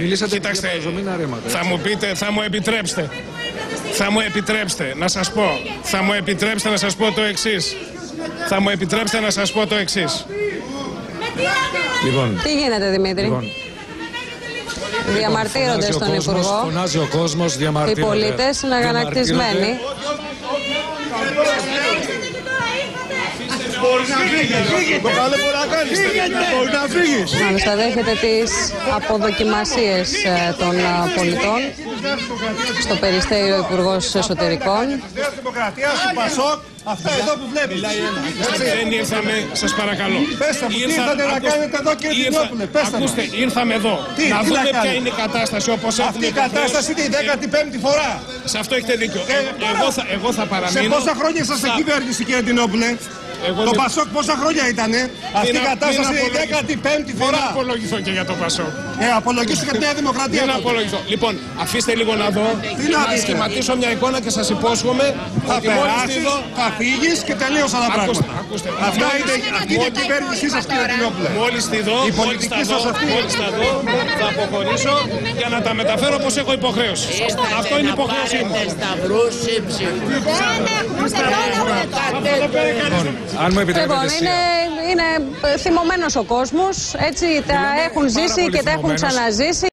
Μιλήσατε κοιτάξτε, για παζωμένα ρέματα. θα μου πείτε, θα μου επιτρέψετε. Θα μου επιτρέψετε να σας πω. Θα μου επιτρέψετε να σας πω το εξής. Θα μου επιτρέψετε να σας πω το εξής. Λοιπόν, Τι γίνεται, Δημήτρη; λοιπόν, Διαμαρτύρονται φωνάζει ο στον κόσμος, Υπουργό. Φωνάζει ο κόσμος, Οι διαμαρτύρονται. πολίτες είναι αγανακτισμένοι. Μάλιστα, δέχεται τις αποδοκιμασίες των ε, πολιτών στο περιστέριο Υπουργός Εσωτερικών. Δημοκρατία, του Πασόκ, αυτά εδώ που βλέπεις. Δεν ήρθαμε, σας παρακαλώ. Πέστε μου, τι Ήρθα- ήρθατε να ακού- κάνετε εδώ, κύριε ήρθα- Τινόπουλε, πέστε μας. Ακούστε, ήρθαμε εδώ. Τι, να τι δούμε να ποια κάνετε. είναι η κατάσταση όπως Αυτή έχουμε η κατάσταση είναι η 15η φορά. Σε αυτό έχετε δίκιο. Ε, Εγώ- εγώ, θα, εγώ θα Σε παραμείνω. πόσα χρόνια είσαστε Θα- κυβέρνηση, κύριε Τινόπουλε. Εγώ Το δεν- Πασόκ πόσα χρόνια ήταν. Αυτή η Μην α- κατάσταση μην είναι η απολογηθώ. 15η Δεν φορά. απολογηθώ και για το Πασό. Ε, απολογήσου για τη Νέα Δημοκρατία. Δεν τότε. απολογηθώ. Λοιπόν, αφήστε λίγο να δω. Τι να να δείτε. σχηματίσω μια εικόνα και σας υπόσχομαι Θα ότι μόλις τη περάσει, δω. θα φύγεις και τελείωσαν τα Ακούστε, πράγματα. ακούστε. Αυτά Μόλις- είναι, αυτή είναι η κυβέρνησή σας, κύριε Τινόπουλε. Μόλις τη δω, Η μόλις πολιτική τα σας δω, αυτή. μόλις τα δω, θα αποχωρήσω για να τα μεταφέρω όπως έχω υποχρέωση. Αυτό είναι η υποχρέωσή μου. Αν μου Λοιπόν, επιτρέπετε εσύ. είναι, είναι θυμωμένος ο κόσμος. Έτσι τα έχουν πάρα ζήσει πολύ και τα έχουν θυμωμένος. ξαναζήσει.